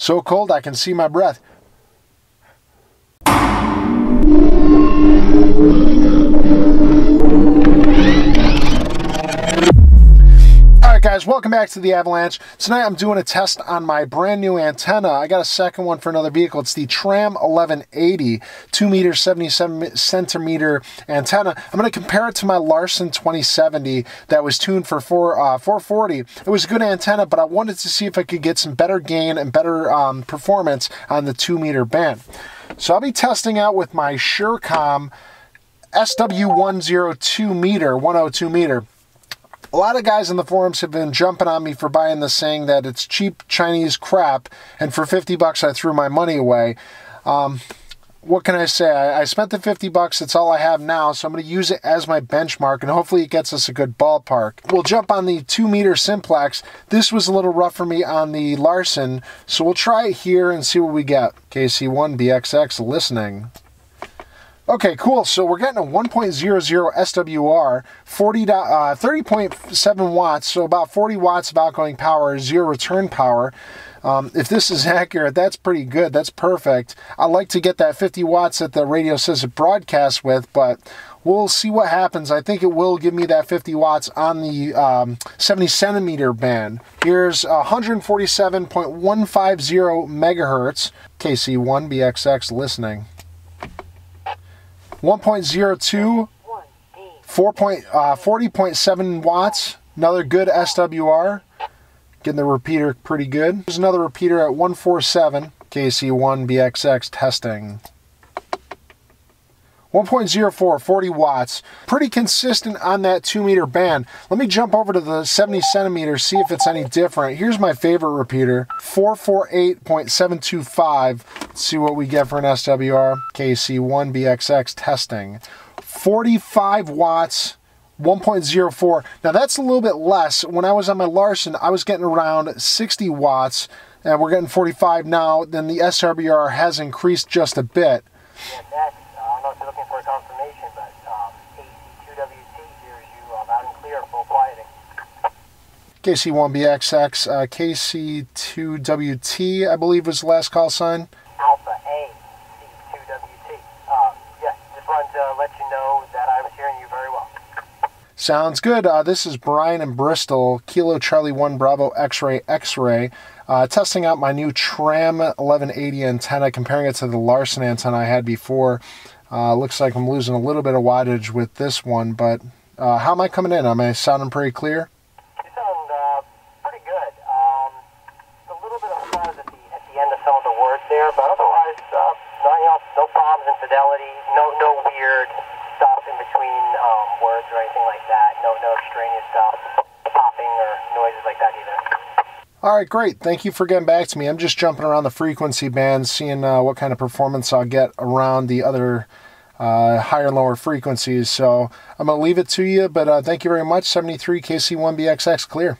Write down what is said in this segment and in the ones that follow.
So cold I can see my breath. Welcome back to the Avalanche. Tonight I'm doing a test on my brand new antenna. I got a second one for another vehicle. It's the Tram 1180 2 meter 77 centimeter antenna. I'm going to compare it to my Larsen 2070 that was tuned for 4, uh, 440. It was a good antenna, but I wanted to see if I could get some better gain and better um, performance on the 2 meter band. So I'll be testing out with my Surecom SW102 meter, 102 meter. A lot of guys in the forums have been jumping on me for buying this, saying that it's cheap Chinese crap, and for 50 bucks I threw my money away. Um, what can I say? I, I, spent the 50 bucks. That's all I have now, so I'm going to use it as my benchmark, and hopefully it gets us a good ballpark. We'll jump on the 2 meter simplex. This was a little rough for me on the Larsen, so we'll try it here and see what we get. KC1BXX listening. Okay, cool. So we're getting a 1.00 SWR, 40, uh, 30.7 watts, so about 40 watts of outgoing power, zero return power. Um, if this is accurate, that's pretty good. That's perfect. I like to get that 50 watts that the radio says it broadcasts with, but we'll see what happens. I think it will give me that 50 watts on the um, 70 centimeter band. Here's 147.150 megahertz. KC1BXX listening. 1.02, 4 uh, 40.7 watts, another good SWR. Getting the repeater pretty good. There's another repeater at 147, KC1BXX testing. 1.04, 40 watts. Pretty consistent on that 2 meter band. Let me jump over to the 70 centimeter, see if it's any different. Here's my favorite repeater, 448.725. Let's see what we get for an SWR. KC1BXX testing. 45 watts, 1.04. Now that's a little bit less. When I was on my Larsen, I was getting around 60 watts, and we're getting 45 now. Then the SRBR has increased just a bit. Yeah, don't know if you're looking for a confirmation, but um, AC2WT hears you um, loud and clear, full quieting. KC1BXX, uh, KC2WT, I believe was the last call sign. Alpha A, C2WT. Um, yes, just wanted to let you know that I was hearing you very well. Sounds good. Uh, this is Brian in Bristol, Kilo Charlie 1 Bravo X-Ray X-Ray, uh, testing out my new Tram 1180 antenna, comparing it to the Larsen antenna I had before. Uh, looks like I'm losing a little bit of wattage with this one, but uh, how am I coming in? Am I sounding pretty clear? You sound uh, pretty good. Um, a little bit of fuzz at the, at the end of some of the words there, but otherwise, uh, nothing else, no problems in fidelity, no, no weird stuff in between um, words or anything like that, no, no extraneous stuff, popping or noises like that either. All right, great. Thank you for getting back to me. I'm just jumping around the frequency bands, seeing uh, what kind of performance I'll get around the other uh, higher and lower frequencies. So I'm going to leave it to you, but uh, thank you very much. 73 KC1BXX clear.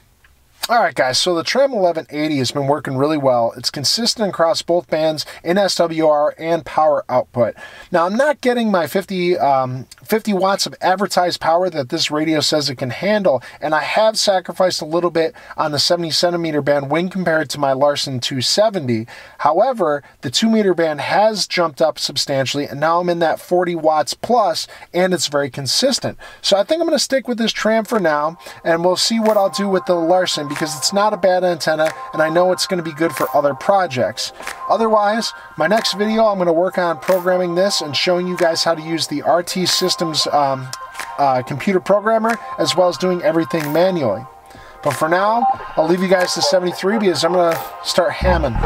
Alright guys, so the Tram 1180 has been working really well. It's consistent across both bands in SWR and power output. Now I'm not getting my 50, um, 50 watts of advertised power that this radio says it can handle, and I have sacrificed a little bit on the 70 centimeter band when compared to my Larsen 270. However, the 2 meter band has jumped up substantially, and now I'm in that 40 watts plus, and it's very consistent. So I think I'm going to stick with this Tram for now, and we'll see what I'll do with the Larsen because it's not a bad antenna and I know it's going to be good for other projects. Otherwise, my next video I'm going to work on programming this and showing you guys how to use the RT Systems um, uh, computer programmer as well as doing everything manually. But for now, I'll leave you guys to 73 because I'm going to start hamming.